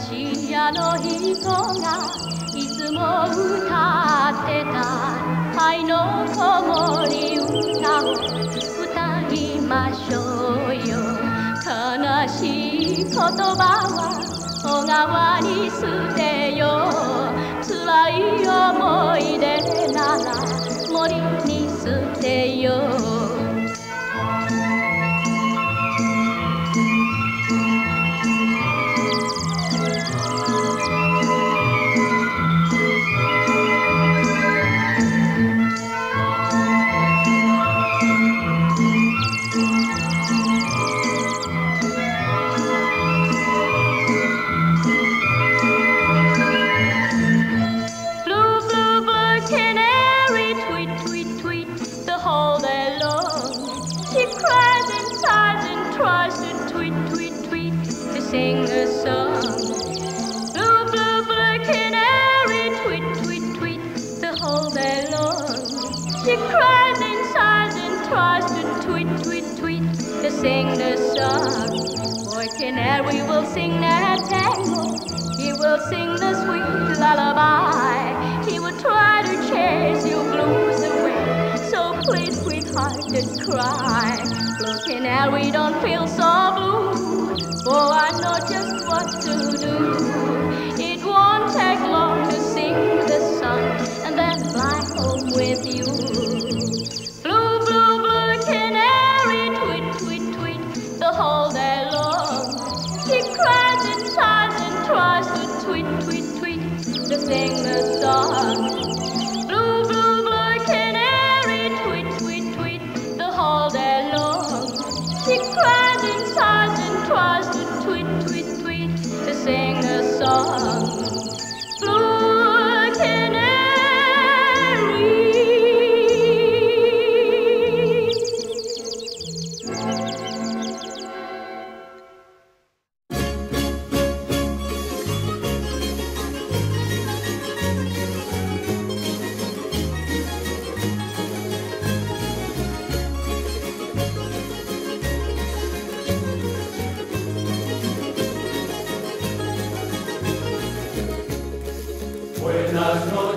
しいやの人がいつも歌ってた。愛のこもり歌を歌いましょうよ。悲しい言葉を川に捨てよ。う辛い思い出なら森に捨てよ。う sing a song. Blue, blue, blue canary, tweet, tweet, tweet, the whole day long. She cries and sighs and tries to tweet, tweet, tweet, to sing the song. Boy canary will sing that tango. He will sing the sweet lullaby. He will try to chase your blues away. So please, sweetheart, don't cry. Blue canary, don't feel so blue. For I know just what to do. It won't take long to sing the song and then fly home with you. Blue, blue, blue canary, tweet, tweet, tweet, the whole day long. She cries and sighs and tries to tweet, tweet, tweet, to sing the song. buenas noches.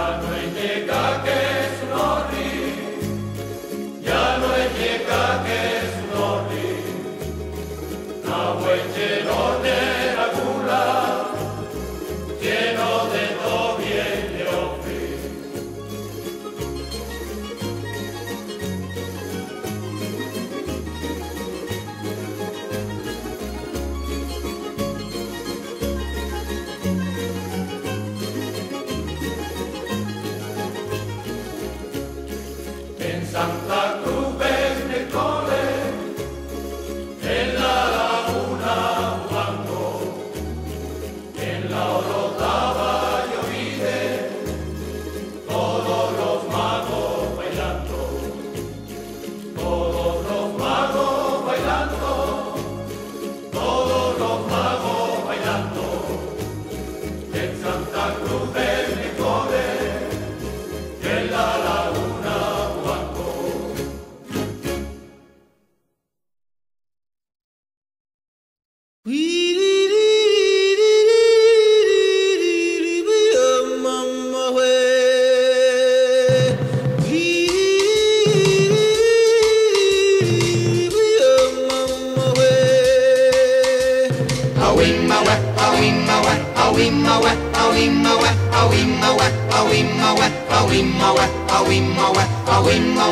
anointed God.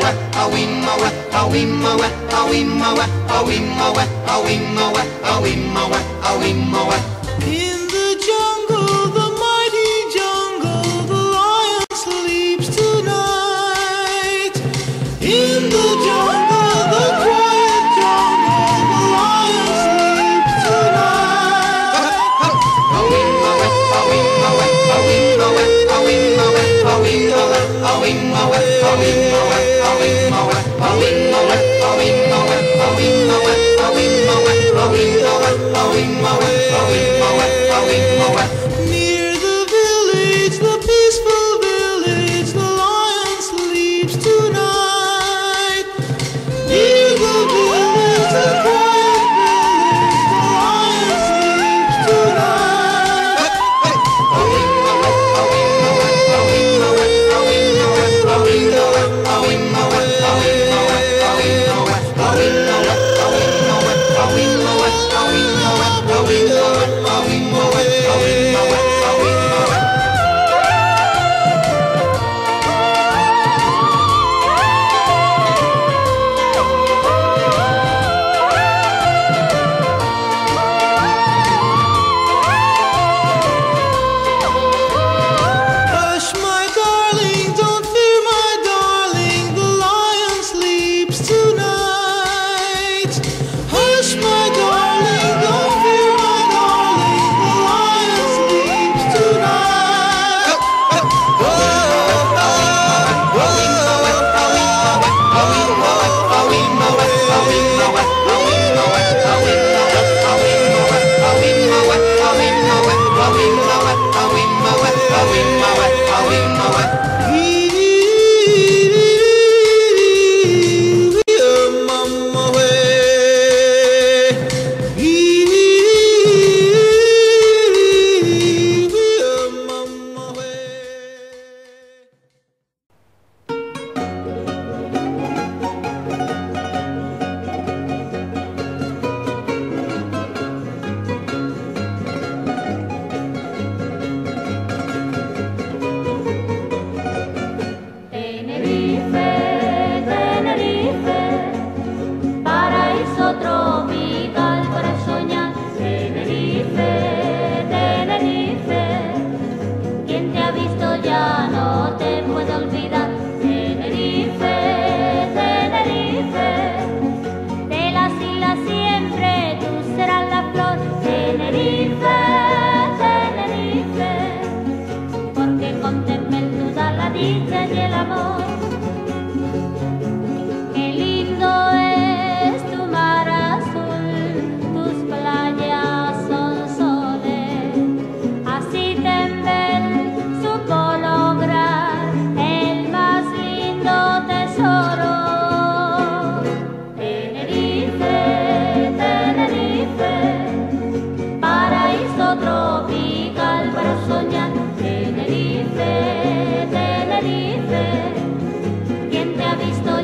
wet, a wimma wet, a wimma wet, a. In the jungle, the mighty jungle, the lion sleeps tonight. In the jungle, the quiet jungle, the lion sleeps tonight. A wimma wet, a wimma wet, a wimma.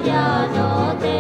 ya no te